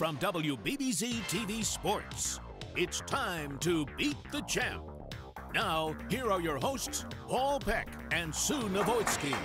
from WBBZ TV Sports. It's time to beat the champ. Now, here are your hosts, Paul Peck and Sue Novoitsky.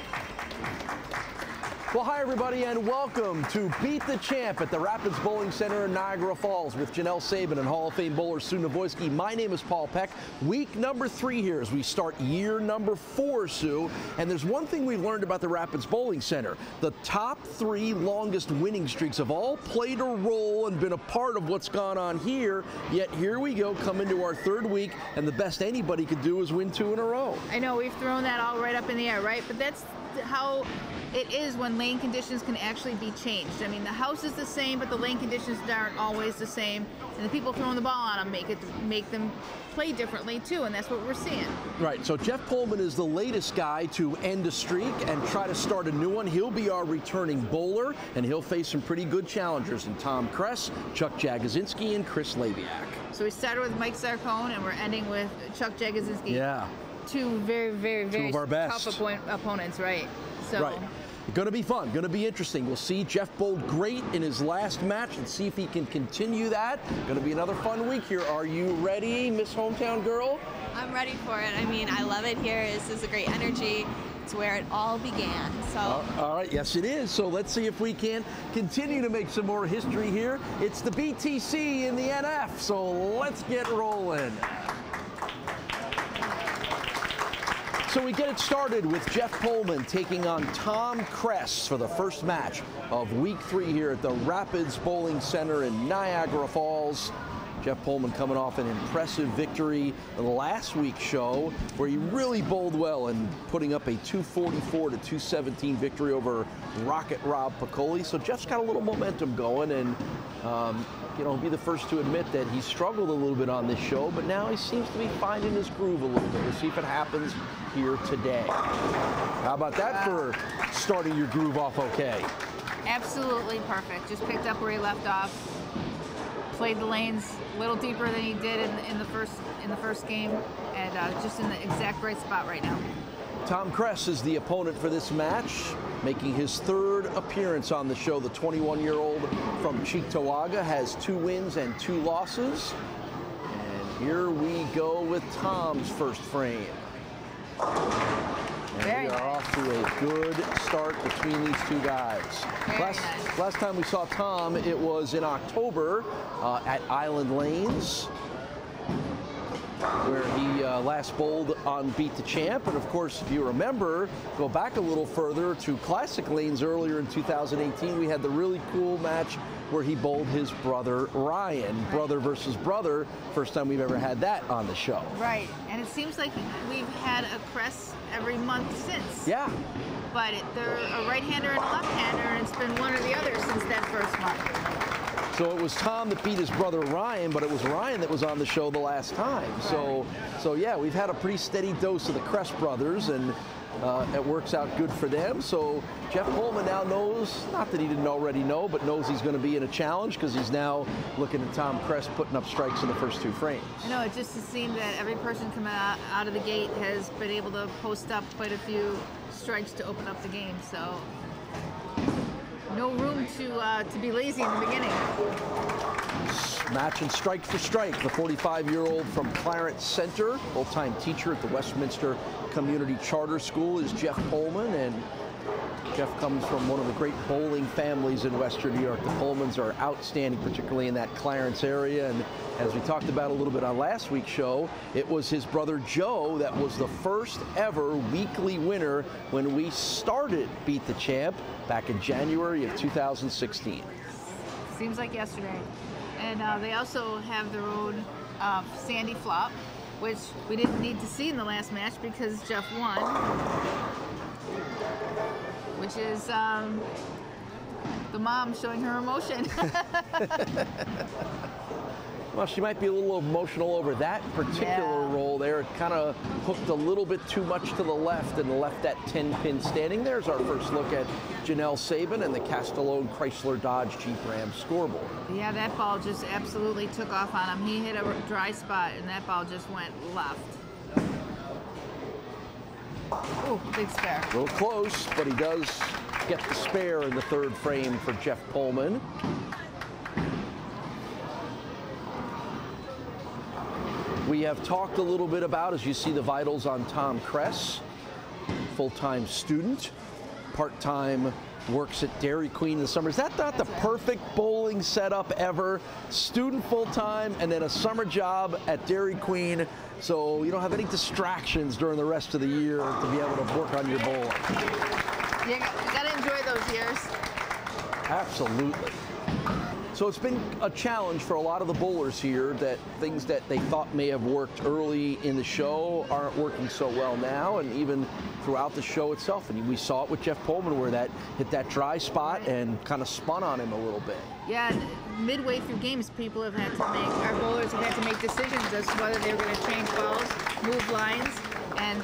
Well, hi, everybody, and welcome to Beat the Champ at the Rapids Bowling Center in Niagara Falls with Janelle Saban and Hall of Fame bowler Sue Novoitsky. My name is Paul Peck. Week number three here as we start year number four, Sue. And there's one thing we've learned about the Rapids Bowling Center. The top three longest winning streaks have all played a role and been a part of what's gone on here. Yet here we go, come into our third week, and the best anybody could do is win two in a row. I know we've thrown that all right up in the air, right? But that's how it is when lane conditions can actually be changed. I mean, the house is the same, but the lane conditions aren't always the same, and the people throwing the ball on them make it make them play differently too, and that's what we're seeing. Right. So Jeff Pohlman is the latest guy to end a streak and try to start a new one. He'll be our returning bowler, and he'll face some pretty good challengers in Tom Kress, Chuck Jagodzinski, and Chris Labiak. So we started with Mike Zarcone, and we're ending with Chuck Jagodzinski. Yeah. Two very, very, very of our best. tough opponents, right? So. Right. Going to be fun, going to be interesting. We'll see Jeff Bold great in his last match and see if he can continue that. Going to be another fun week here. Are you ready, Miss Hometown Girl? I'm ready for it. I mean, I love it here. This is a great energy. It's where it all began. So. Uh, all right, yes, it is. So let's see if we can continue to make some more history here. It's the BTC in the NF, so let's get rolling. So we get it started with Jeff Pohlman taking on Tom Kress for the first match of week three here at the Rapids Bowling Center in Niagara Falls. Jeff Pohlman coming off an impressive victory last week's show where he really bowled well and putting up a 244 to 217 victory over Rocket Rob Piccoli. So Jeff's got a little momentum going and um, you know, be the first to admit that he struggled a little bit on this show, but now he seems to be finding his groove a little bit. We'll see if it happens here today. How about that for starting your groove off okay? Absolutely perfect. Just picked up where he left off. Played the lanes a little deeper than he did in, in the first in the first game, and uh, just in the exact right spot right now. Tom Kress is the opponent for this match, making his third appearance on the show. The 21-year-old from Cheektowaga has two wins and two losses. And here we go with Tom's first frame. And Very we are nice. off to a good start between these two guys. Very last, nice. last time we saw Tom, it was in October uh, at Island Lanes where he uh, last bowled on Beat the Champ. And of course, if you remember, go back a little further to Classic Lanes earlier in 2018, we had the really cool match where he bowled his brother Ryan, brother versus brother. First time we've ever had that on the show. Right, and it seems like we've had a Kress every month since. Yeah, But it, they're a right-hander and a left-hander, and it's been one or the other since that first month. So it was Tom that beat his brother Ryan, but it was Ryan that was on the show the last time. So, so yeah, we've had a pretty steady dose of the Kress brothers, and uh, it works out good for them. So Jeff Pohlman now knows, not that he didn't already know, but knows he's going to be in a challenge because he's now looking at Tom Kress putting up strikes in the first two frames. I know it just seemed that every person coming out, out of the gate has been able to post up quite a few strikes to open up the game. So no room to uh, to be lazy in the beginning. Match and strike for strike. The 45-year-old from Clarence Center, full-time teacher at the Westminster Community Charter School, is Jeff Pohlman, and Jeff comes from one of the great bowling families in Western New York. The Pohlmans are outstanding, particularly in that Clarence area. And as we talked about a little bit on last week's show, it was his brother Joe that was the first ever weekly winner when we started Beat the Champ back in January of 2016. Seems like yesterday. And uh, they also have their own uh, Sandy Flop, which we didn't need to see in the last match because Jeff won. Which is um, the mom showing her emotion. Well, she might be a little emotional over that particular Yeah. roll there. It kind of hooked a little bit too much to the left and left that 10 pin standing. There's our first look at Janelle Sabin and the Castellone Chrysler Dodge Jeep Ram scoreboard. yeah, that ball just absolutely took off on him. He hit a dry spot and that ball just went left. Big spare. A little close, but he does get the spare in the third frame for Jeff Pohlman. We have talked a little bit about, as you see the vitals on Tom Kress, full-time student, part-time works at Dairy Queen in the summer. Is that not the perfect bowling setup ever? Student full-time and then a summer job at Dairy Queen so you don't have any distractions during the rest of the year to be able to work on your bowling. You got to enjoy those years. Absolutely. So it's been a challenge for a lot of the bowlers here that things that they thought may have worked early in the show aren't working so well now, and even throughout the show itself. And we saw it with Jeff Pohlman where that hit that dry spot and kind of spun on him a little bit. Yeah, midway through games, people have had to make, our bowlers have had to make decisions as to whether they were going to change balls, move lines, and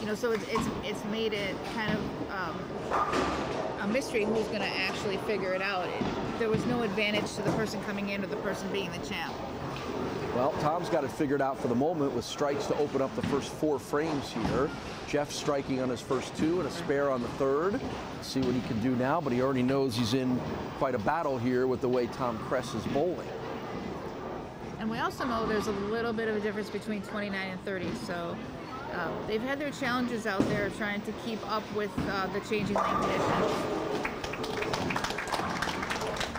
you know, so it's it's, it's made it kind of um, a mystery who's going to actually figure it out. It, there was no advantage to the person coming in or the person being the champ. Well, Tom's got it figured out for the moment with strikes to open up the first four frames here. Jeff striking on his first two and a spare on the third. See what he can do now, but he already knows he's in quite a battle here with the way Tom Kress is bowling. And we also know there's a little bit of a difference between 29 and 30, so um, they've had their challenges out there trying to keep up with uh, the changing lane conditions.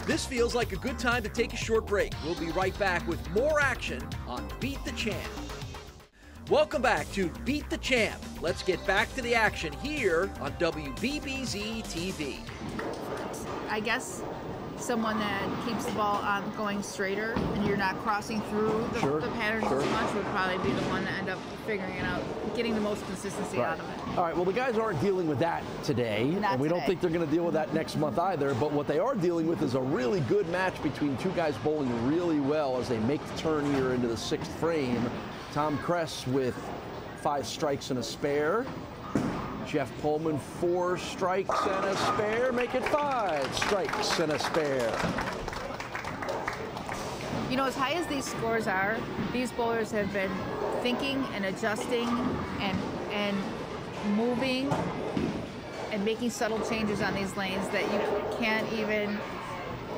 This feels like a good time to take a short break. We'll be right back with more action on Beat the Champ. Welcome back to Beat the Champ. Let's get back to the action here on WBBZ TV. I guess someone that keeps the ball on going straighter and you're not crossing through the, sure, the patterns sure. as much would probably be the one that end up figuring it out, getting the most consistency Right. out of it. All right, well, the guys aren't dealing with that today, Not and we don't think they're going to deal with that next month either. But what they are dealing with is a really good match between two guys bowling really well as they make the turn here into the sixth frame. Tom Kress with five strikes and a spare. Jeff Pohlman, four strikes and a spare, make it five strikes and a spare. You know, as high as these scores are, these bowlers have been thinking and adjusting and and moving and making subtle changes on these lanes that you can't even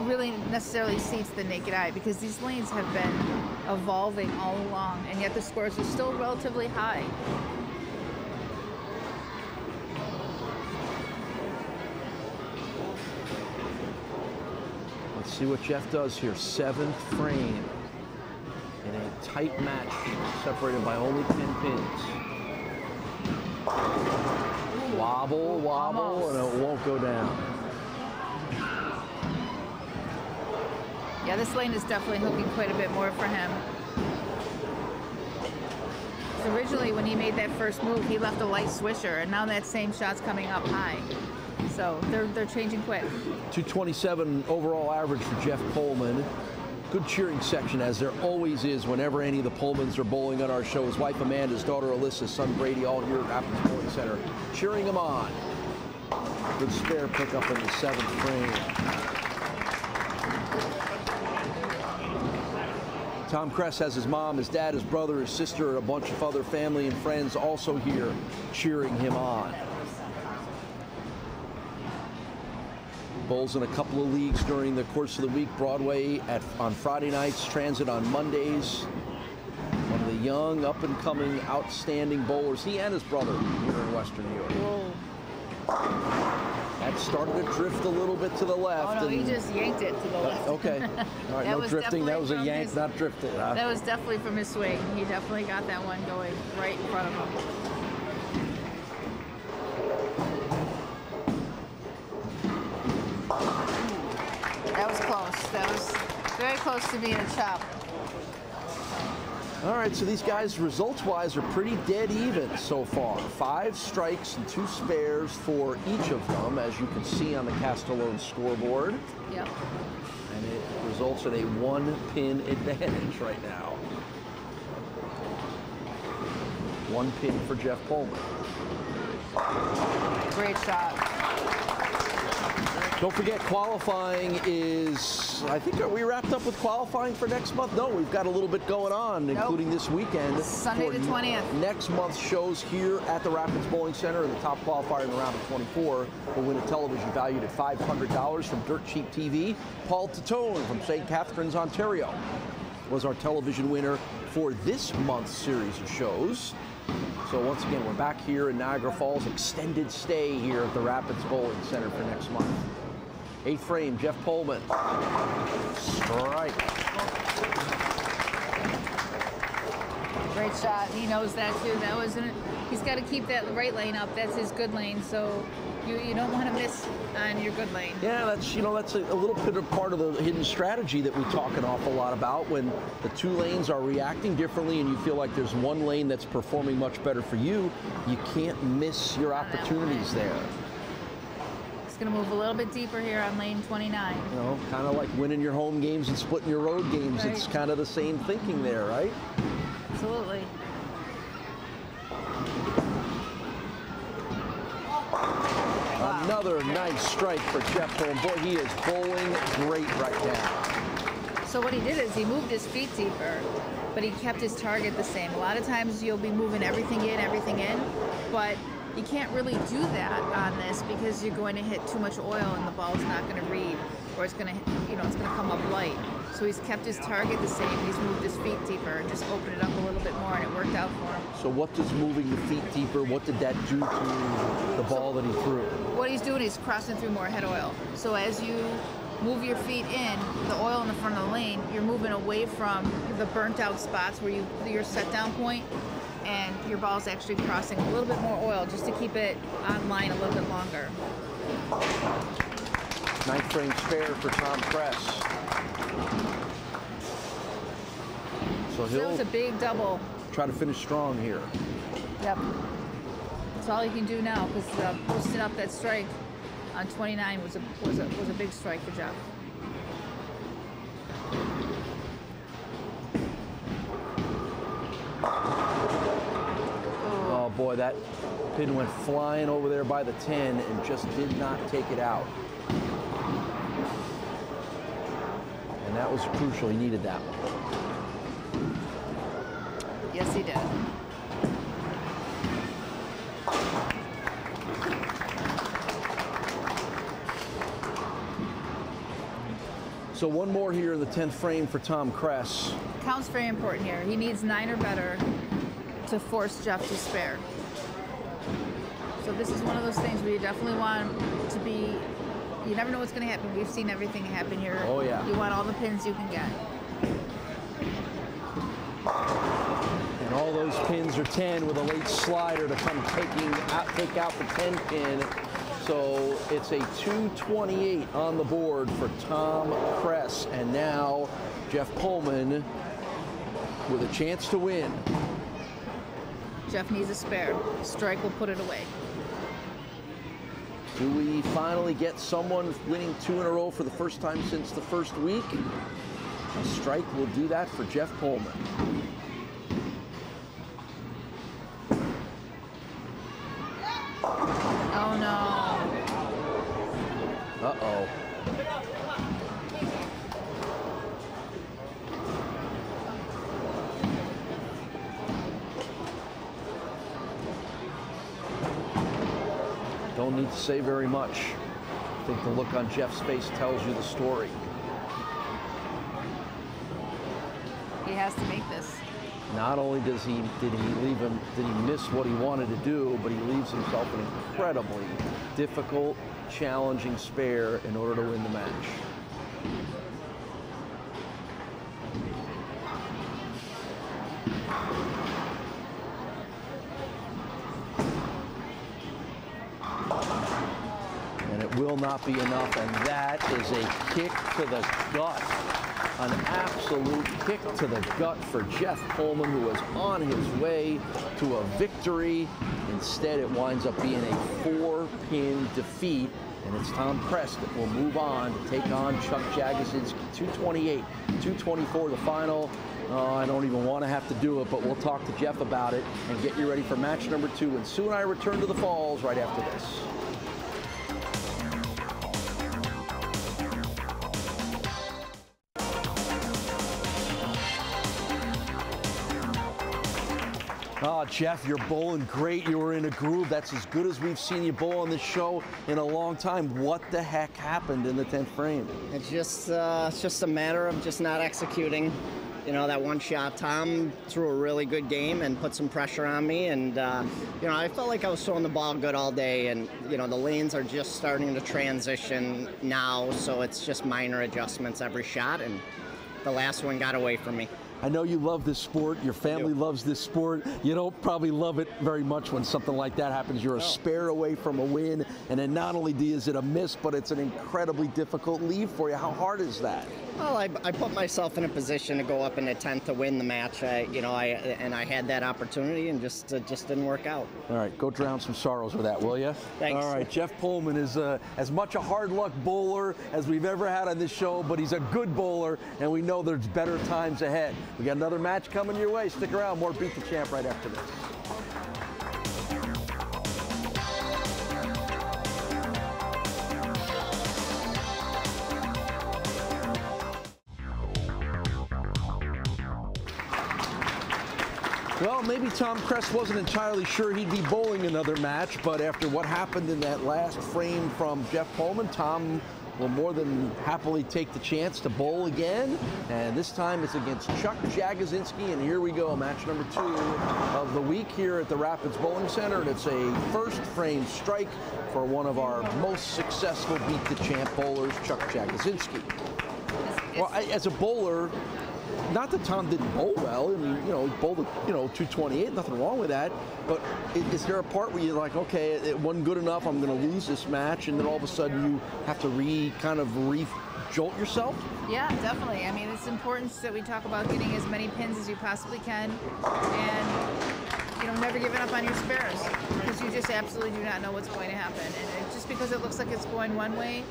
really necessarily see to the naked eye because these lanes have been evolving all along and yet the scores are still relatively high. See what Jeff does here. Seventh frame in a tight match separated by only 10 pins. Wobble, wobble, Almost. and it won't go down. Yeah, this lane is definitely hooking quite a bit more for him. Originally, when he made that first move, he left a light swisher, and now that same shot's coming up high. So they're they're changing quick. 227 overall average for Jeff Pohlman. Good cheering section, as there always is whenever any of the Pohlmans are bowling on our show. His wife Amanda, his daughter Alyssa, son Brady, all here at Rapids Bowling Center, cheering him on. Good spare pickup in the seventh frame. Tom Kress has his mom, his dad, his brother, his sister, and a bunch of other family and friends also here cheering him on. Bowls in a couple of leagues during the course of the week. Broadway at on Friday nights, Transit on Mondays. One of the young, up and coming, outstanding bowlers. He and his brother here in Western New York. That started to drift a little bit to the oh, left. Oh no, he just yanked it to the left. Okay. All right, That no drifting. That was a yank, his- not drifting. huh? That was definitely from his swing. He definitely got that one going right in front of him. Very close to being a chop. All right, so these guys, results-wise, are pretty dead even so far. Five strikes and two spares for each of them, as you can see on the Castellone scoreboard. Yep. And it results in a one-pin advantage right now. One pin for Jeff Pohlman. Great shot. Don't forget, qualifying is, I think, are we wrapped up with qualifying for next month? No, we've got a little bit going on, including this weekend. Sunday the 20th. Next month's shows here at the Rapids Bowling Center, and the top qualifier in the round of 24 will win a television valued at $500 from Dirt Cheap TV. Paul Tatone from St. Catharines, Ontario was our television winner for this month's series of shows. So once again, we're back here in Niagara Falls, extended stay here at the Rapids Bowling Center for next month. Eighth frame, Jeff Pohlman. Strike. Great shot. He knows that too. That was not He's got to keep that right lane up. That's his good lane. So you, you don't want to miss on your good lane. Yeah, that's you know that's a, a, little bit of part of the hidden strategy that we talk an awful lot about when the two lanes are reacting differently and you feel like there's one lane that's performing much better for you. You can't miss your opportunities there. It's going to move a little bit deeper here on lane 29. You know, kind of like winning your home games and splitting your road games. Right. It's kind of the same thinking there, right? Absolutely. Another nice strike for Jeff Pohlman. Boy, he is bowling great right now. So what he did is he moved his feet deeper, but he kept his target the same. A lot of times you'll be moving everything in, everything in, but you can't really do that on this because you're going to hit too much oil and the ball's not going to read, or it's going to, you know, it's going to come up light. So he's kept his target the same. He's moved his feet deeper just opened it up a little bit more, and it worked out for him. So what does moving the feet deeper? What did that do to the ball that he threw? What he's doing is crossing through more head oil. So as you move your feet in, the oil in the front of the lane, you're moving away from the burnt out spots where you your set down point and your ball's actually crossing a little bit more oil just to keep it on line a little bit longer. Ninth frame spare for Tom Kress. So So that was he'll a big double. try to finish strong here. Yep. That's all he can do now because uh, posting up that strike on 29 was a was a was a big strike for Jeff. Oh boy, that pin went flying over there by the 10 and just did not take it out. And that was crucial. He needed that one. So one more here in the 10th frame for Tom Kress. Count's very important here. He needs nine or better to force Jeff to spare. So this is one of those things where you definitely want to be. You never know what's going to happen. We've seen everything happen here. Oh, yeah. You want all the pins you can get. And all those pins are 10 with a late slider to come taking out, take out the 10 pin. So it's a 228 on the board for Tom Kress. And now Jeff Pohlman with a chance to win. Jeff needs a spare. Strike will put it away. Do we finally get someone winning two in a row for the first time since the first week? A strike will do that for Jeff Pohlman. Say very much. I think the look on Jeff's face tells you the story. He has to make this. Not only does he did he leave him did he miss what he wanted to do, but he leaves himself an incredibly difficult, challenging spare in order to win the match. Be enough, and that is a kick to the gut an absolute kick to the gut for Jeff Pohlman, who was on his way to a victory. Instead, it winds up being a four-pin defeat, and it's Tom Kress that will move on to take on Chuck Jagodzinski. 228, 224 the final. Oh, I don't even want to have to do it, but we'll talk to Jeff about it and get you ready for match number two. And and I return to the Falls right after this. Jeff, you're bowling great. You were in a groove. That's as good as we've seen you bowl on this show in a long time. What the heck happened in the 10th frame? It's just uh, it's just a matter of just not executing. you know, that one shot. Tom threw a really good game and put some pressure on me, and uh, you know, I felt like I was throwing the ball good all day. And you know, the lanes are just starting to transition now, so it's just minor adjustments every shot, and the last one got away from me. I know you love this sport. Your family do. loves this sport. You don't probably love it very much when something like that happens. You're a spare away from a win, and then not only is it a miss, but it's an incredibly difficult leave for you. How hard is that? Well, I, I put myself in a position to go up in the tenth to win the match. I, you know, I and I had that opportunity, and just uh, just didn't work out. All right, go drown some sorrows with that, will you? Thanks. All right, Jeff Pohlman is uh, as much a hard luck bowler as we've ever had on this show, but he's a good bowler, and we know there's better times ahead. We got another match coming your way. Stick around. More Beat the Champ right after this. Well, maybe Tom Kress wasn't entirely sure he'd be bowling another match, but after what happened in that last frame from Jeff Pohlman, Tom will more than happily take the chance to bowl again. And this time it's against Chuck Jagodzinski. And here we go, match number two of the week here at the Rapids Bowling Center. And it's a first frame strike for one of our most successful Beat the Champ bowlers, Chuck Jagodzinski. Well, I, as a bowler, not that Tom didn't bowl well. I mean, you know, he bowled, you know, 228, nothing wrong with that. But is, there a part where you're like, okay, it wasn't good enough, I'm going to lose this match, and then all of a sudden you have to re kind of re jolt yourself? Yeah, definitely. I mean, it's important that we talk about getting as many pins as you possibly can, and know, never giving up on your spares because you just absolutely do not know what's going to happen. And it, just because it looks like it's going one way,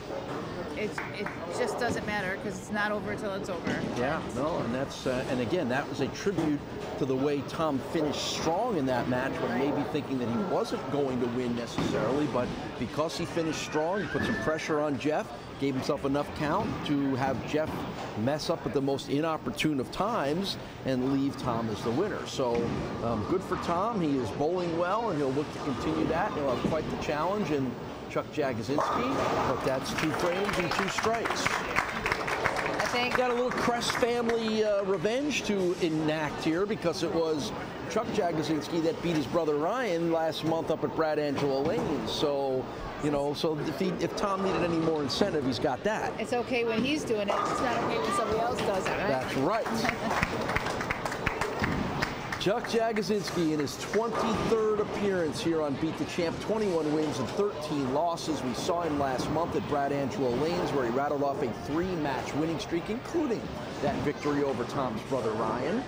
it, it just doesn't matter because it's not over until it's over. Yeah, no, and that's uh, and again that was a tribute to the way Tom finished strong in that match, but maybe thinking that he wasn't going to win necessarily, but because he finished strong, he put some pressure on Jeff, gave himself enough count to have Jeff mess up at the most inopportune of times and leave Tom as the winner. So um, good for Tom. He is bowling well, and he'll look to continue that. He'll have quite the challenge. And Chuck Jagodzinski, but that's two frames and two strikes. Think Got a little Kress family uh, revenge to enact here because it was Chuck Jagodzinski that beat his brother Ryan last month up at Brad Angelo Lane. So, you know, so if, he, if Tom needed any more incentive, he's got that. it's okay when he's doing it. It's not okay when somebody else does it, right? That's right. Chuck Jagodzinski in his 23rd appearance here on Beat the Champ, 21 wins and 13 losses. We saw him last month at Brad Angelo Lanes where he rattled off a three-match winning streak, including that victory over Tom's brother Ryan.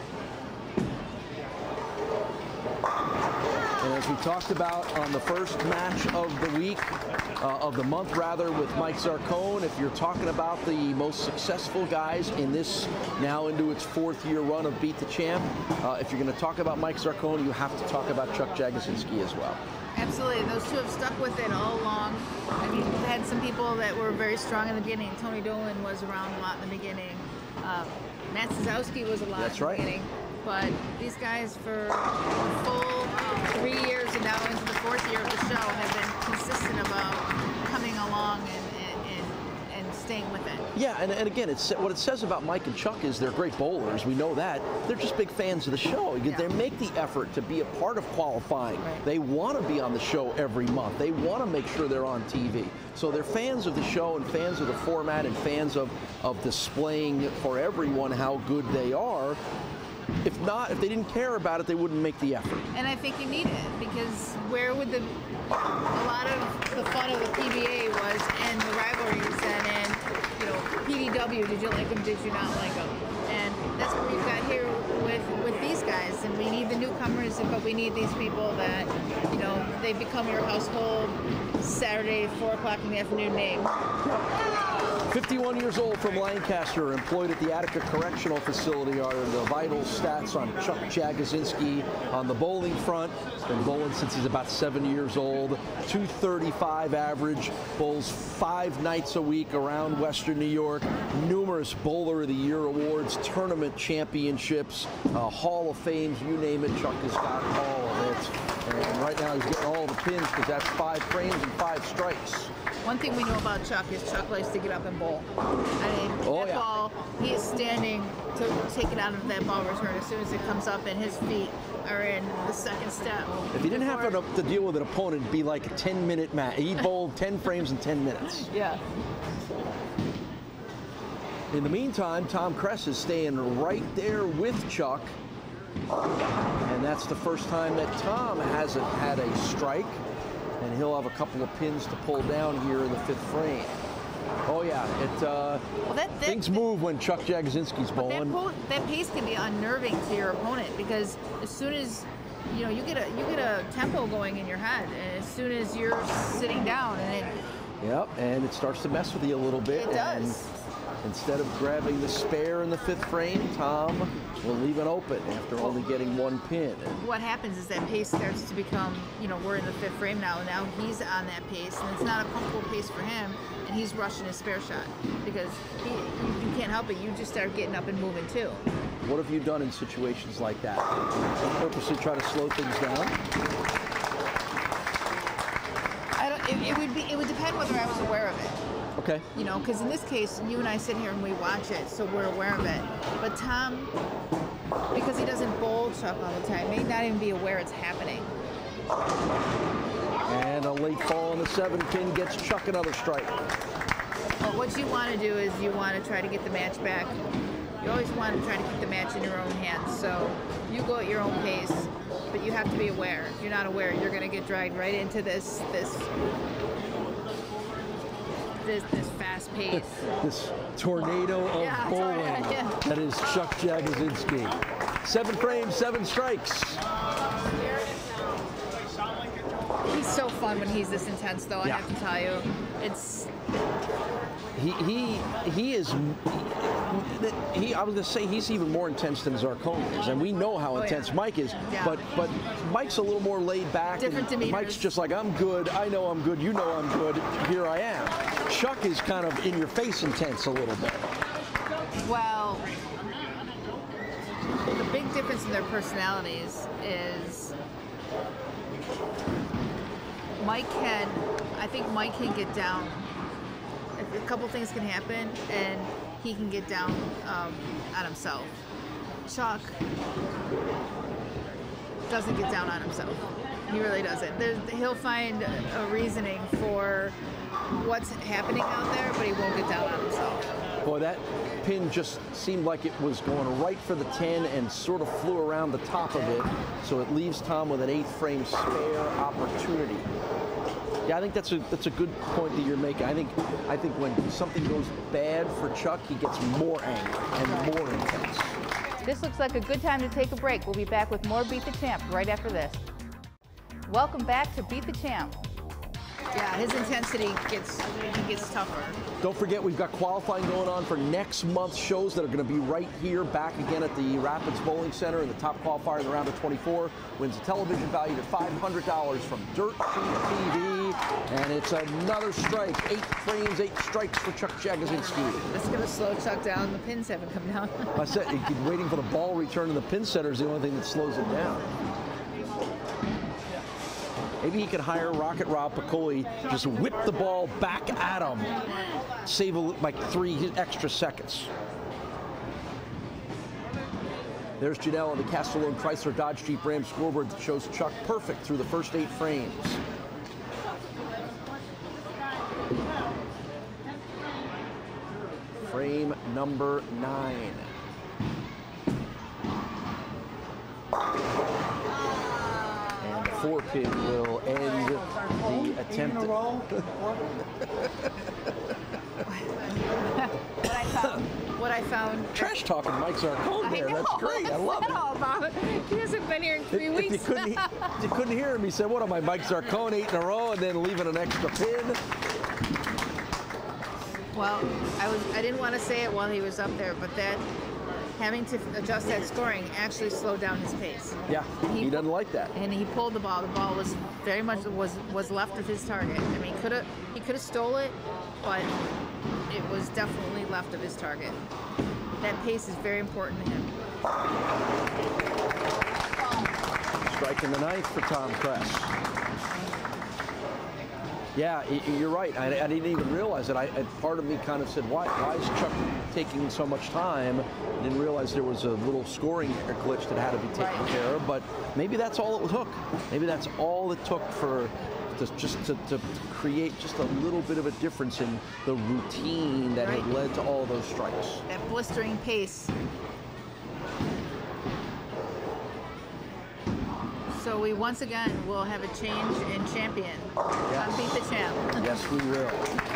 And as we talked about on the first match of the week, uh, of the month rather, with Mike Zarcone, if you're talking about the most successful guys in this now into its fourth year run of Beat the Champ, uh, if you're going to talk about Mike Zarcone, you have to talk about Chuck Jagodzinski as well. Absolutely. Those two have stuck with it all along. I mean, we've had some people that were very strong in the beginning. Tony Dolan was around a lot in the beginning. Uh, Matt Sazowski was a lot That's in the right. beginning. But these guys, for a full three years and now into the fourth year of the show, have been consistent about coming along and, and, and, staying with it. Yeah, and, and again, it's what it says about Mike and Chuck is they're great bowlers. We know that. They're just big fans of the show. They make the effort to be a part of qualifying. Right. They want to be on the show every month. They want to make sure they're on TV. So they're fans of the show and fans of the format and fans of, of displaying for everyone how good they are. If not, if they didn't care about it, they wouldn't make the effort. And I think you need it because where would the a lot of the fun of the PBA was and the rivalries and and you know PDW did you like them did you not like them and that's what we've got here with with these guys and we need the newcomers but we need these people that you know they become your household Saturday four o'clock in the afternoon name 51 years old from Lancaster, employed at the Attica Correctional Facility, are the vital stats on Chuck Jagodzinski on the bowling front. Been bowling since he's about seven years old. 235 average, bowls five nights a week around Western New York. Numerous Bowler of the Year awards, tournament championships, uh, Hall of Fames, you name it. Chuck has got all of it. And right now he's getting all the pins because that's five frames and five strikes. one thing we know about Chuck is Chuck likes to get up and bowl. I mean, Oh, that yeah. ball, he is standing to take it out of that ball return as soon as it comes up, and his feet are in the second step. If he didn't have to, to deal with an opponent, it'd be like a 10 minute match. He bowled 10 frames in 10 minutes. Yeah. In the meantime, Tom Kress is staying right there with Chuck. And that's the first time that Tom hasn't had a strike. And he'll have a couple of pins to pull down here in the fifth frame. Oh yeah, it uh, Well, that, that, things move when Chuck Jagodzinski's That, bowling. po- that pace can be unnerving to your opponent because as soon as you know you get a you get a tempo going in your head, and as soon as you're sitting down, and it Yep, and it starts to mess with you a little bit. It does. Instead of grabbing the spare in the fifth frame, Tom will leave it open after only getting one pin. What happens is that pace starts to become you know we're in the fifth frame now. Now he's on that pace, and it's not a comfortable pace for him, and he's rushing his spare shot because he, you, you can't help it. You just start getting up and moving too. what have you done in situations like that? Purposely try to slow things down? I don't. It, it would be. It would depend whether I was aware of it. Okay. you know, because in this case, you and I sit here and we watch it, so we're aware of it. But Tom, because he doesn't bowl Chuck all the time, may not even be aware it's happening. And a late fall on the seven pin gets Chuck another strike. But what you want to do is you want to try to get the match back. You always want to try to keep the match in your own hands. So you go at your own pace, but you have to be aware. If you're not aware, you're going to get dragged right into this this this, this fast pace. This tornado of Yeah, bowling yeah. that is Chuck Jagodzinski. Seven frames, seven strikes. He's so fun when he's this intense, though. I Yeah. have to tell you, it's He he he is. He, I was gonna say he's even more intense than Zarcone is, and we know how Oh, yeah. intense Mike is. Yeah. But but Mike's a little more laid back. Different. Mike's just like I'm good. I know I'm good. You know I'm good. Here I am. Chuck is kind of in your face intense a little bit. Well, the big difference in their personalities is Mike can, I think Mike can get down. A couple things can happen, and he can get down um, on himself. Chuck doesn't get down on himself. He really doesn't. There's, he'll find a reasoning for what's happening out there, but he won't get down on himself. Boy, that pin just seemed like it was going right for the 10 and sort of flew around the top of it. So it leaves Tom with an eighth frame spare opportunity. Yeah, I think that's a that's a good point that you're making. I think I think when something goes bad for Chuck, he gets more angry and more intense. This looks like a good time to take a break. We'll be back with more Beat the Champ right after this. Welcome back to Beat the Champ. Yeah, his intensity gets gets tougher. Don't forget, we've got qualifying going on for next month's shows that are going to be right here, back again at the Rapids Bowling Center. And the top qualifier in the round of 24 wins a television valued at $500 from Dirt Cheap TV. And it's another strike. Eight frames, eight strikes for Chuck Jagodzinski. That's gonna slow Chuck down. The pins haven't come down. I said, waiting for the ball return in the pin center is the only thing that slows it down. Maybe he could hire Rocket Rob Piccoli, just whip the ball back at him, save like three extra seconds. There's Janelle on the Castellone Chrysler Dodge Jeep Ram scoreboard that shows Chuck perfect through the first eight frames. Frame number nine. And four pin will end the attempt. what I found, what I found. Trash talking Mike Zarcone there. That's great. I love it. all about? He hasn't been here in three If, if you weeks. couldn't, you couldn't hear him, he said, "What am I, Mike Zarcone, eight in a row, and then leaving an extra pin?" well, I was I didn't want to say it while he was up there, but that having to adjust that scoring actually slowed down his pace. Yeah, He- he doesn't like that. And he pulled the ball. The ball was very much was was left of his target. I mean, could have he could have stole it, but it was definitely left of his target. That pace is very important to him. Strike in the ninth for Tom Kress. Yeah, you're right. I, I didn't even realize it. I, part of me kind of said, why, why is Chuck taking so much time? I didn't realize there was a little scoring glitch that had to be taken right. care of. But maybe that's all it took. Maybe that's all it took for to, just to, to, create just a little bit of a difference in the routine that right. had led to all those strikes. That blistering pace. So we once again will have a change in champion. Yes. Beat the champ. yes, we will.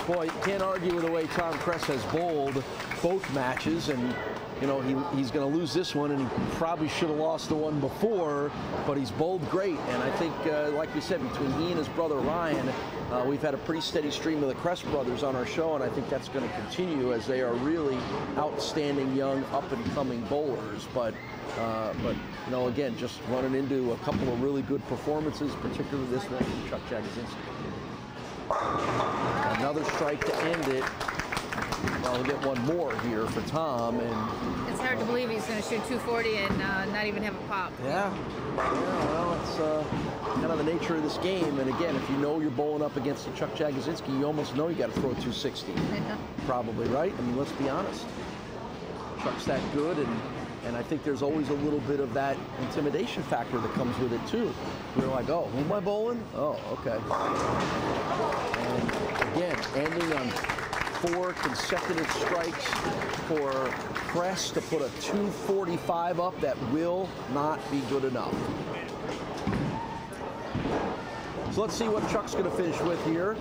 Boy, you can't argue with the way Tom Kress has bowled both matches, and you know he, he's going to lose this one, and he probably should have lost the one before, but he's bowled great, and I think, uh, like we said, between he and his brother Ryan, uh, we've had a pretty steady stream of the Kress brothers on our show, and I think that's going to continue as they are really outstanding young up-and-coming bowlers. But uh, but, you know, again, just running into a couple of really good performances, particularly this one from Chuck Jagodzinski. Another strike to end it. Well, we'll get one more here for Tom. and It's hard to believe he's going to shoot 240 and uh, not even have a pop. Yeah. Yeah, well, it's uh, kind of the nature of this game. And again, if you know you're bowling up against the Chuck Jagodzinski, you almost know you got to throw 260. Yeah. Probably, right? I mean, let's be honest. Chuck's that good, and and I think there's always a little bit of that intimidation factor that comes with it too. You're like, oh, who am I bowling? Oh, okay. And again, ending on four consecutive strikes for Kress to put a 245 up that will not be good enough. So let's see what Chuck's going to finish with here.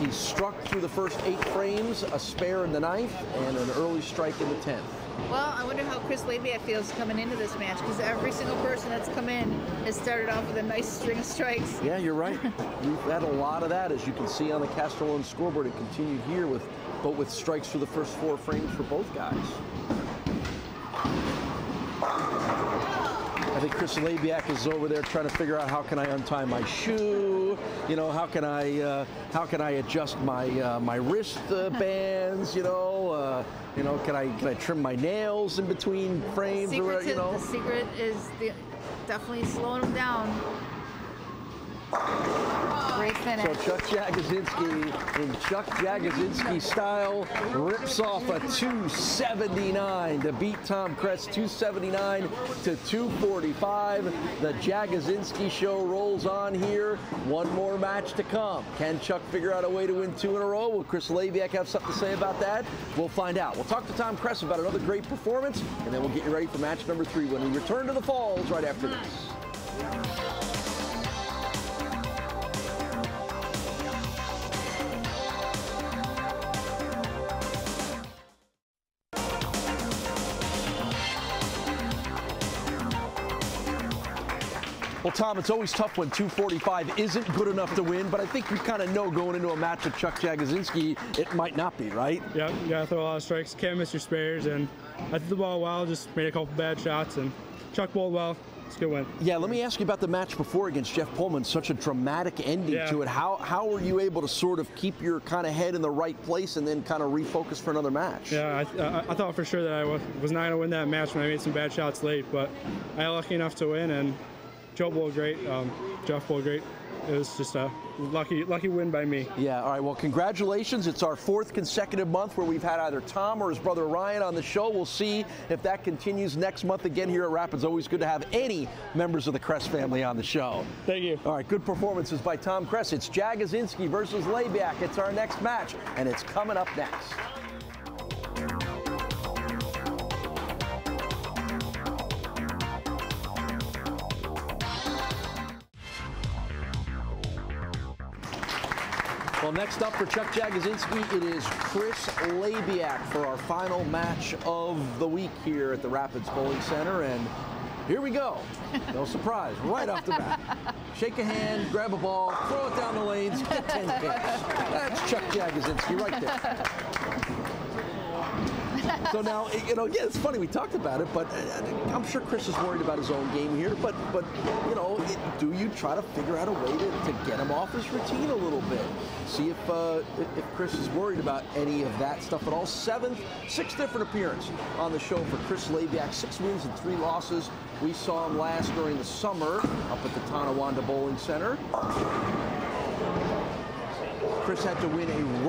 He struck through the first eight frames, a spare in the ninth, and an early strike in the tenth. Well, I wonder how Chris Labiak feels coming into this match because every single person that's come in has started off with a nice string of strikes. Yeah, you're right. We've had a lot of that, as you can see on the Castellone scoreboard. It continued here with, but with strikes for the first four frames for both guys. I think Chris Labiak is over there trying to figure out how can I untie my shoe, you know, how can I uh, how can I adjust my uh, my wrist uh, bands, you know, uh, you know, can I can I trim my nails in between frames or whatever, you know? The secret is the, definitely slowing them down. Great finish. So Chuck Jagodzinski, in Chuck Jagodzinski style, rips off a 279 to beat Tom Kress 279 to 245. The Jagodzinski show rolls on here. One more match to come. Can Chuck figure out a way to win two in a row? Will Chris Labiak have something to say about that? We'll find out. We'll talk to Tom Kress about another great performance, and then we'll get you ready for match number three when we return to the Falls right after this. Tom, it's always tough when 245 isn't good enough to win, but I think you kind of know going into a match with Chuck Jagodzinski, it might not be, right? Yeah, you got to throw a lot of strikes. Can't miss your spares, and I threw the ball well, just made a couple bad shots, and Chuck bowled well. It's a good win. Yeah, let me ask you about the match before against Jeff Pohlman. Such a dramatic ending yeah. to it. How how were you able to sort of keep your kind of head in the right place and then kind of refocus for another match? Yeah, I, I, I thought for sure that I was not going to win that match when I made some bad shots late, but I got lucky enough to win, and Joe bowled great. Um, Jeff bowled great. It was just a lucky, lucky win by me. Yeah. All right. Well, congratulations. It's our fourth consecutive month where we've had either Tom or his brother Ryan on the show. We'll see if that continues next month again here at Rapids. Always good to have any members of the Kress family on the show. Thank you. All right. Good performances by Tom Kress. It's Jagodzinski versus Labiak. It's our next match, and it's coming up next. Well, next up for Chuck Jagodzinski, it is Chris Labiak for our final match of the week here at the Rapids Bowling Center. And here we go. No surprise, right off the bat. Shake a hand, grab a ball, throw it down the lanes, get 10 pins. That's Chuck Jagodzinski right there. So now, you know, yeah, it's funny we talked about it, but uh, I'm sure Chris is worried about his own game here. But, but you know, it, do you try to figure out a way to, to get him off his routine a little bit? See if uh, if Chris is worried about any of that stuff at all. Seventh, six different appearance on the show for Chris Labiak. Six wins and three losses. We saw him last during the summer up at the Tonawanda Bowling Center. Chris had to win a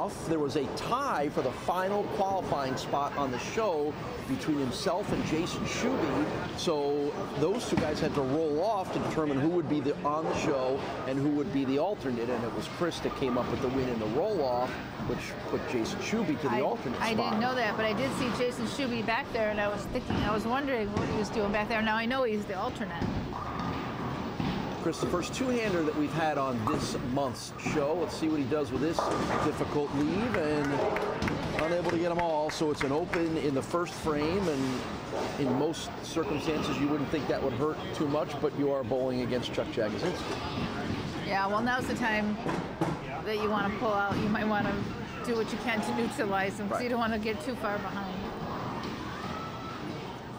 roll-off. There was a tie for the final qualifying spot on the show between himself and Jason Shuby. So those two guys had to roll off to determine who would be the, on the show and who would be the alternate. And it was Chris that came up with the win in the roll-off, which put Jason Shuby to the I, alternate I spot. didn't know that, but I did see Jason Shuby back there, and I was thinking, I was wondering what he was doing back there. Now I know he's the alternate. Chris, the first two-hander that we've had on this month's show. Let's see what he does with this difficult leave and unable to get them all. So it's an open in the first frame, and in most circumstances you wouldn't think that would hurt too much, but you are bowling against Chuck Jagodzinski. Yeah, well, now's the time that you want to pull out. You might want to do what you can to neutralize him, because Right. you don't want to get too far behind.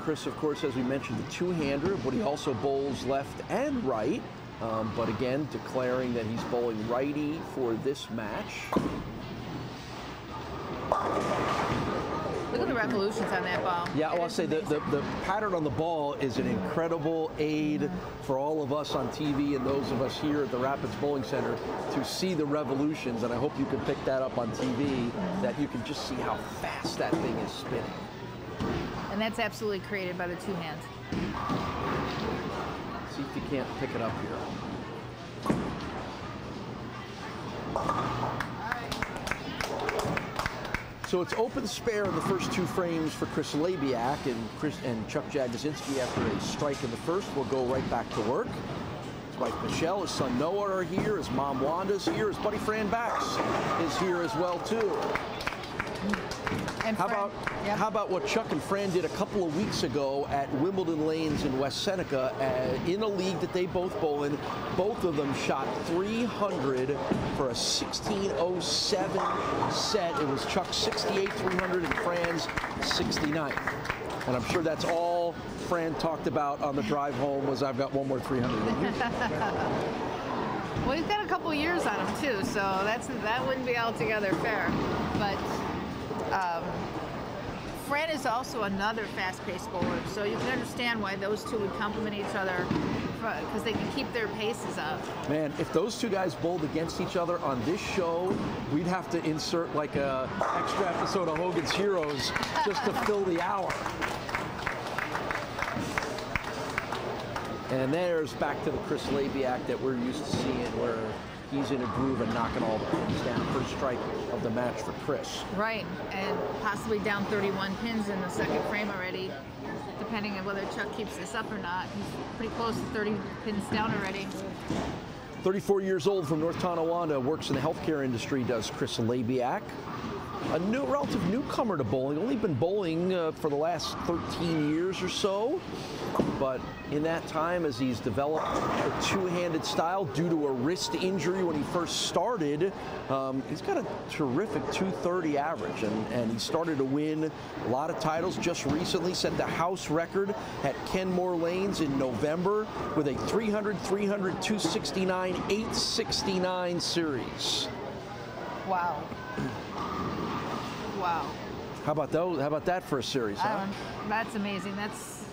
Chris, of course, as we mentioned, the two-hander, but he also bowls left and right. Um, but again, declaring that he's bowling righty for this match. Look at the revolutions on that ball. Yeah, well, I'll say the, the, the pattern on the ball is an incredible aid for all of us on TV and those of us here at the Rapids Bowling Center to see the revolutions. And I hope you can pick that up on TV, that you can just see how fast that thing is spinning. And that's absolutely created by the two hands. See if you can't pick it up here. So it's open spare in the first two frames for Chris Labiak and Chris and Chuck Jagodzinski after a strike in the first will go right back to work. His wife Michelle, his son Noah are here, his mom Wanda's here, his buddy Fran Bax is here as well too. And How Fran- about Yep. how about what Chuck and Fran did a couple of weeks ago at Wimbledon Lanes in West Seneca uh, in a league that they both bowl in? Both of them shot 300 for a 1607 set. It was Chuck's 68 300 and Fran's 69. And I'm sure that's all Fran talked about on the drive home was I've got one more 300 than you. Well, he's got a couple years on him too, so that's that wouldn't be altogether fair. But um, Fred is also another fast-paced bowler, so you can understand why those two would complement each other because they can keep their paces up. Man, if those two guys bowled against each other on this show, we'd have to insert like a extra episode of Hogan's Heroes just to fill the hour. And there's back to the Chris Labiak that we're used to seeing where he's in a groove and knocking all the pins down. First strike of the match for Chris. Right, and possibly down 31 pins in the second frame already, depending on whether Chuck keeps this up or not. He's pretty close to 30 pins down already. 34 years old from North Tonawanda, works in the healthcare industry, does Chris Labiak. A new, relative newcomer to bowling, only been bowling uh, for the last 13 years or so. But in that time, as he's developed a two-handed style due to a wrist injury when he first started, um, he's got a terrific 230 average, and, and he started to win a lot of titles. Just recently set the house record at Kenmore Lanes in November with a 300, 300, 269, 869 series. Wow. Wow. How about those? How about that for a series? Huh? don't, that's amazing. That's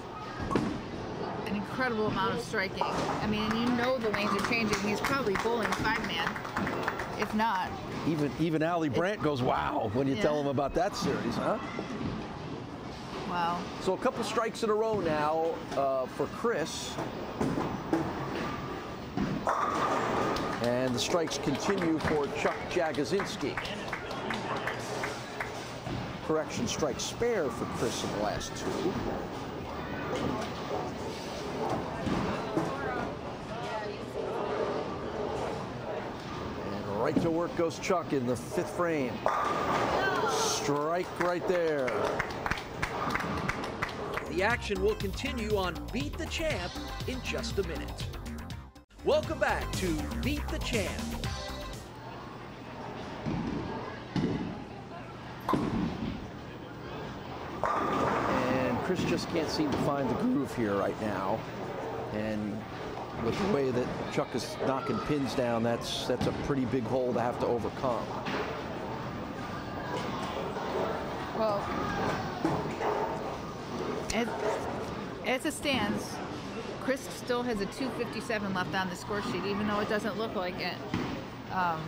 an incredible amount of striking. I mean, you know the lanes are changing. He's probably bowling five man, if not. Even even Ali Brandt goes, "Wow!" when you tell him about that series, huh? Wow. So a couple strikes in a row now uh, for Chris. And the strikes continue for Chuck Jagodzinski. Correction strike spare for Chris in the last two. And right to work goes Chuck in the fifth frame. Strike right there. The action will continue on Beat the Champ in just a minute. Welcome back to Beat the Champ. Chris just can't seem to find the groove here right now. And with the way that Chuck is knocking pins down, that's that's a pretty big hole to have to overcome. Well, as, as it stands, Chris still has a 257 left on the score sheet, even though it doesn't look like it. Um,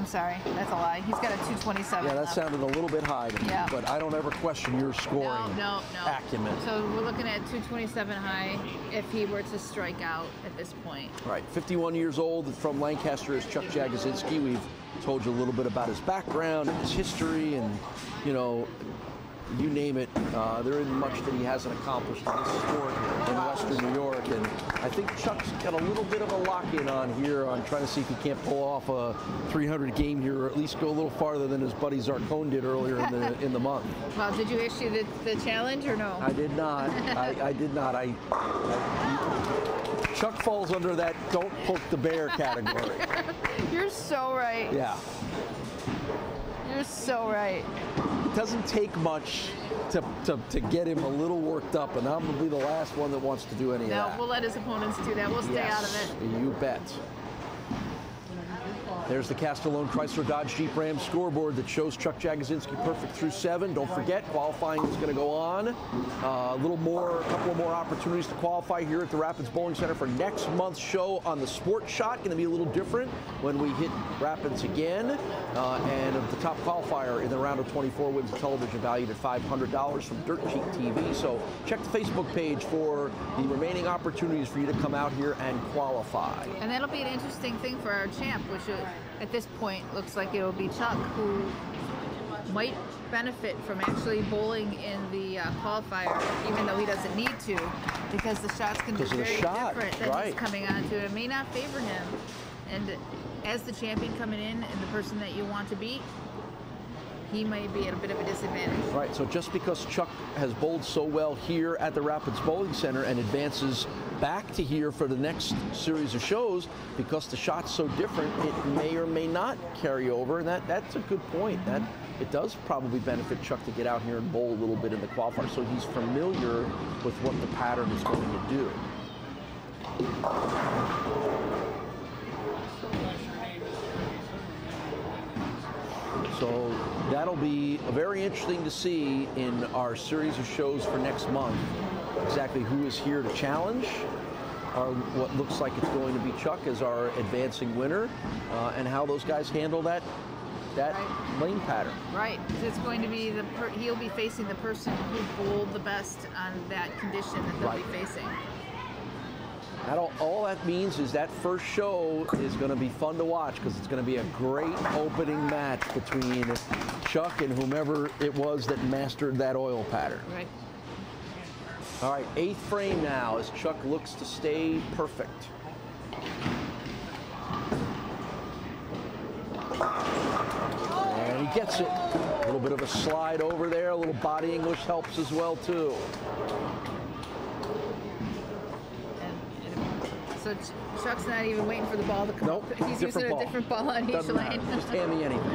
I'm sorry, that's a lie. He's got a 227. Yeah, that left. sounded a little bit high to me, Yeah. but I don't ever question your scoring No, no, no. acumen. So we're looking at 227 high if he were to strike out at this point. Right, 51 years old from Lancaster is Chuck Jagodzinski. We've told you a little bit about his background and his history, and you know, you name it. Uh, there isn't much that he hasn't accomplished in this sport in Western New York, and I think Chuck's got a little bit of a lock-in on here on trying to see if he can't pull off a 300 game here, or at least go a little farther than his buddy Zarcone did earlier in the in the month. Well, did you issue the, the challenge or no? I did not. I, I did not. I, I- Chuck falls under that "don't poke the bear" category. You're so right. Yeah. You're so right. It doesn't take much to, to, to get him a little worked up, and I'm going to be the last one that wants to do any No, of that. No, we'll let his opponents do that. We'll stay out of it. you bet. There's the Castellone Chrysler Dodge Jeep Ram scoreboard that shows Chuck Jagodzinski perfect through seven. Don't forget, qualifying is going to go on. Uh, a little more, a couple more opportunities to qualify here at the Rapids Bowling Center for next month's show on the Sports Shot. Going to be a little different when we hit Rapids again. Uh, and the top qualifier in the round of 24 wins a television valued at $500 from Dirt Cheap TV. So check the Facebook page for the remaining opportunities for you to come out here and qualify. And that'll be an interesting thing for our champ, which uh, at this point looks like it will be Chuck, who might benefit from actually bowling in the uh, qualifier, even though he doesn't need to, because the shots can be Because of the very shot, different than right. he's coming onto. It may not favor him. And as the champion coming in and the person that you want to beat, he may be at a bit of a disadvantage. Right, so just because Chuck has bowled so well here at the Rapids Bowling Center and advances back to here for the next series of shows, because the shot's so different, it may or may not carry over. And that, that's a good point. That it does probably benefit Chuck to get out here and bowl a little bit in the qualifier, so he's familiar with what the pattern is going to do. So that'll be very interesting to see in our series of shows for next month exactly who is here to challenge. Our, what looks like it's going to be Chuck as our advancing winner, uh, and how those guys handle that that Right. lane pattern. Right, it's going to be the per- he'll be facing the person who bowled the best on that condition that they'll Right. be facing. That all, all that means is that first show is going to be fun to watch because it's going to be a great opening match between Chuck and whomever it was that mastered that oil pattern. Right. All right, eighth frame now as Chuck looks to stay perfect. And he gets it. A little bit of a slide over there. A little body English helps as well too. And, and so Chuck's not even waiting for the ball to come Nope. He's using ball. a different ball on each Doesn't matter. lane. Just hand me anything.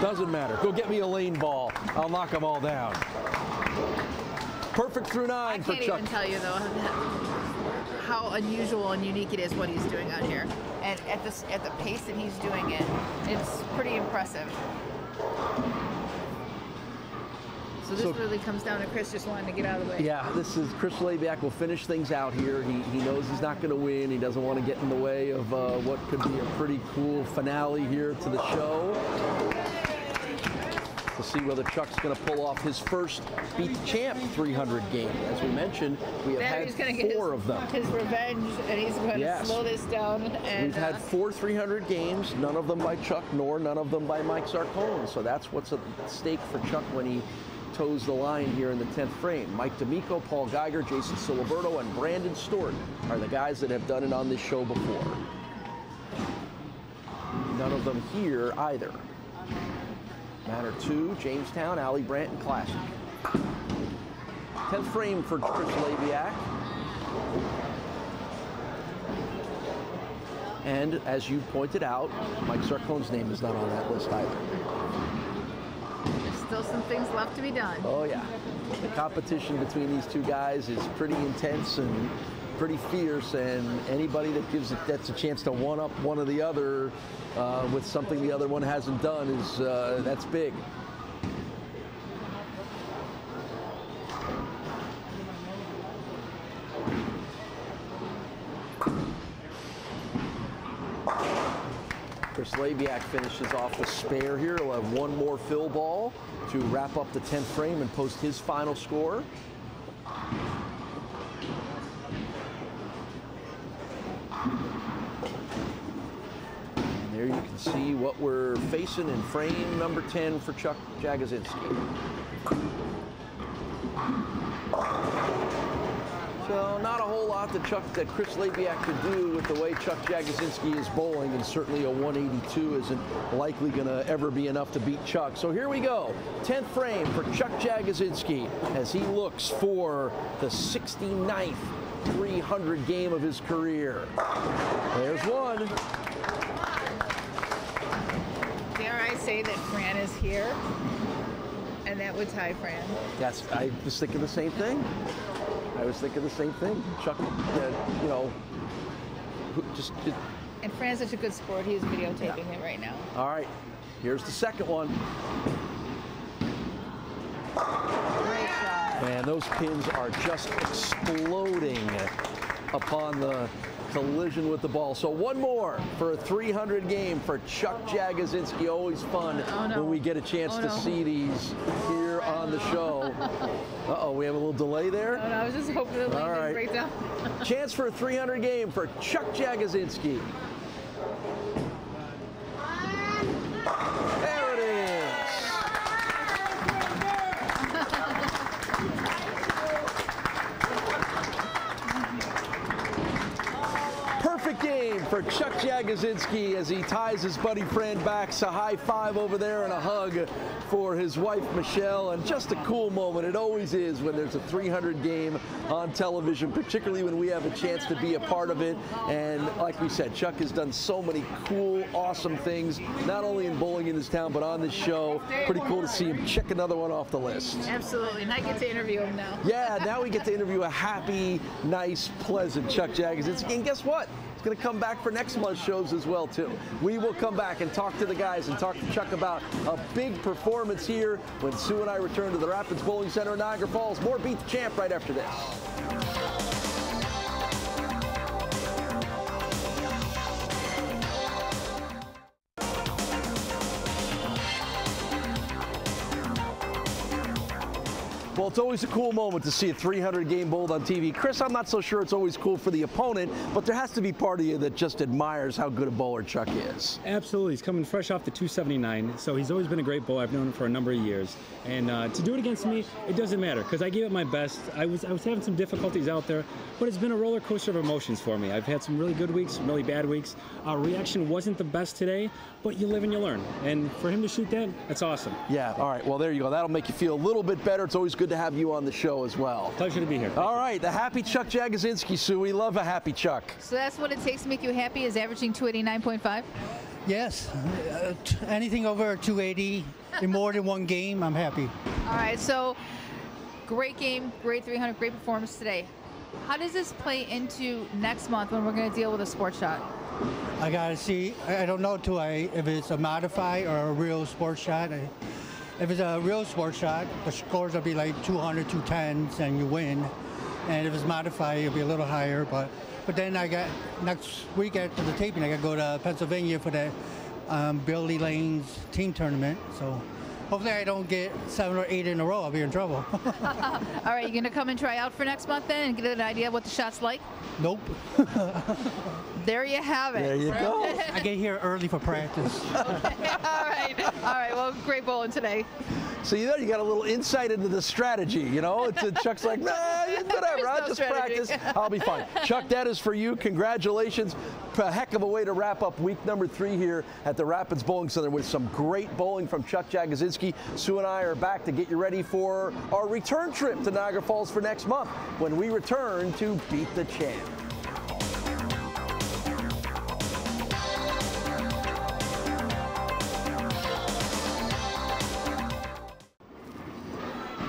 Doesn't matter. Go get me a lane ball. I'll knock them all down. Perfect through I nine for can't even tell you though how unusual and unique it is what he's doing out here, and at this at the pace that he's doing it, it's pretty impressive. So this So- really comes down to Chris just wanting to get out of the way. Yeah, this is Chris Labiak will finish things out here. He, he knows he's not going to win. He doesn't want to get in the way of uh, what could be a pretty cool finale here to the show. To see whether Chuck's going to pull off his first Beat the Champ 300 game. As we mentioned, we have had to four his, of them. his revenge, and he's going to Yes. slow this down. And We've had uh, four 300 games, none of them by Chuck, nor none of them by Mike Zarcone. So that's what's at stake for Chuck when he toes the line here in the 10th frame. Mike D'Amico, Paul Geiger, Jason Siliberto, and Brandon Stewart are the guys that have done it on this show before. None of them here either. Matter 2, Jamestown, Alley Branton Classic. 10th frame for Chris Labiak. And as you pointed out, Mike Zarcone's name is not on that list either. Still some things left to be done. Oh yeah, the competition between these two guys is pretty intense and pretty fierce, and anybody that gives it that's a chance to one up one or the other uh, with something the other one hasn't done is uh, that's big. Chris finishes off the spare here. He'll have one more fill ball to wrap up the 10th frame and post his final score. And there you can see what we're facing in frame number 10 for Chuck Jagodzinski. So not a whole lot that Chuck that Chris Labiak could do with the way Chuck Jagodzinski is bowling, and certainly a 182 isn't likely going to ever be enough to beat Chuck. So here we go, 10th frame for Chuck Jagodzinski as he looks for the 69th 300 game of his career. There's one. Dare I say that Fran is here? And that would tie Fran. That's I was thinking the same thing. I was thinking the same thing. Chuck, uh, you know, just, just And Fran's such a good sport, he's videotaping it right now. all right. Here's the second one. Great shot. And those pins are just exploding upon the collision with the ball. So one more for a 300 game for Chuck Jagodzinski. Always fun Oh, no. when we get a chance Oh, to no. see these the show. Uh-oh, we have a little delay there. No, I was just hoping the lane right. break down. Chance for a 300 game for Chuck Jagodzinski. There it is. Perfect game for Chuck Jagodzinski as he ties his buddy Fran back. A high five over there and a hug for his wife Michelle. And just a cool moment. It always is when there's a 300 game on television, particularly when we have a chance to be a part of it. And like we said, Chuck has done so many cool, awesome things, not only in bowling in this town, but on this show. Pretty cool to see him check another one off the list. Absolutely. And I get to interview him now. Yeah, now we get to interview a happy, nice, pleasant Chuck Jagodzinski. And guess what? Going to come back for next month's shows as well, too. We will come back and talk to the guys and talk to Chuck about a big performance here when Sue and I return to the Rapids Bowling Center in Niagara Falls. More Beat the Champ right after this. It's always a cool moment to see a 300 game bowled on TV. Chris, I'm not so sure it's always cool for the opponent, but there has to be part of you that just admires how good a bowler Chuck is. Absolutely. He's coming fresh off the 279, so he's always been a great bowler. I've known him for a number of years. And uh, to do it against me, it doesn't matter because I gave it my best. I was, I was having some difficulties out there, but it's been a roller coaster of emotions for me. I've had some really good weeks, some really bad weeks. Our reaction wasn't the best today, but you live and you learn. And for him to shoot that, that's awesome. Yeah, all right. Well, there you go. That'll make you feel a little bit better. It's always good to have you on the show as well. Pleasure to be here. All right, the happy Chuck Jagodzinski, Sue. We love a happy Chuck. So that's what it takes to make you happy is averaging 289.5? Yes, uh, t- anything over 280 in more than one game, I'm happy. All right, so great game, great 300, great performance today. How does this play into next month when we're going to deal with a sports shot? I gotta see. I don't know till I if it's a modified or a real sports shot. I, if it's a real sports shot, the scores will be like 200, 210s, and you win. And if it's modified, it'll be a little higher. But but then I got next week after the taping, I got to go to Pennsylvania for the um, Billy Lane's team tournament. So hopefully I don't get seven or eight in a row. I'll be in trouble. All right, you going to come and try out for next month then and get an idea of what the shot's like? nope. There you have it. There you go. I get here early for practice. all right, all right. Well, great bowling today. So you know you got a little insight into the strategy, you know? It's, uh, Chuck's like, nah, whatever, There's I'll no just strategy." practice. I'll be fine. Chuck, that is for you. Congratulations. A heck of a way to wrap up week number three here at the Rapids Bowling Center with some great bowling from Chuck Jagodzinski. Sue and I are back to get you ready for our return trip to Niagara Falls for next month when we return to Beat the Champ.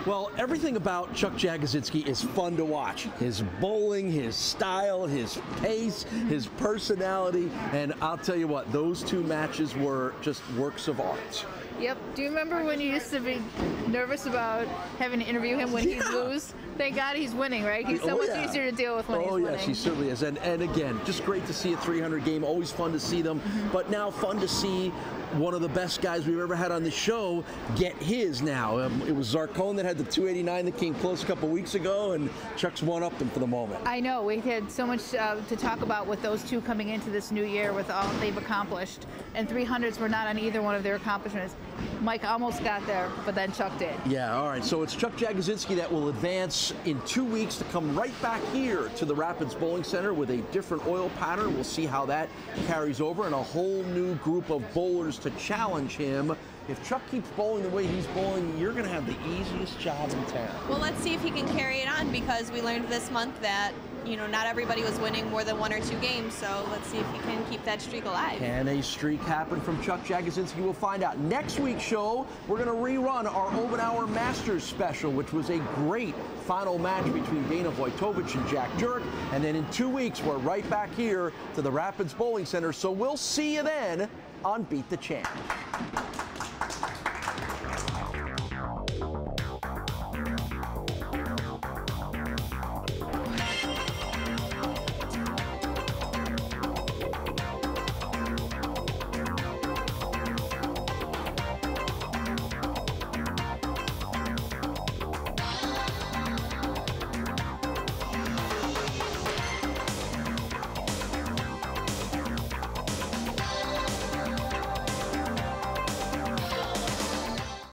Well, everything about Chuck Jagodzinski is fun to watch. His bowling, his style, his pace, his personality, and I'll tell you what, those two matches were just works of art. Yep. Do you remember when you used to be nervous about having to interview him when Yeah. he'd lose? Thank God he's winning, right? He's so Oh, much yeah. easier to deal with when oh, he's yes, winning. he certainly is. And, and again, just great to see a 300 game. Always fun to see them. Mm-hmm. But now fun to see one of the best guys we've ever had on the show get his now. Um, it was Zarcone that had the 289 that came close a couple weeks ago, and Chuck's one up them for the moment. I know we had so much uh, to talk about with those two coming into this new year with all they've accomplished, and 300s were not on either one of their accomplishments. Mike almost got there, but then Chuck did. Yeah, all right. So it's Chuck Jagodzinski that will advance in two weeks to come right back here to the Rapids Bowling Center with a different oil pattern. We'll see how that carries over and a whole new group of bowlers to challenge him. If Chuck keeps bowling the way he's bowling, you're going to have the easiest job in town. Well, let's see if he can carry it on because we learned this month that, you know, not everybody was winning more than one or two games. So let's see if he can keep that streak alive. Can a streak happen from Chuck Jagodzinski? We'll find out. Next week's show, we're going to rerun our Open Hour Masters special, which was a great final match between Dana Vojtovich and Jack Jurek. And then in two weeks, we're right back here to the Rapids Bowling Center. So we'll see you then on Beat the Champ.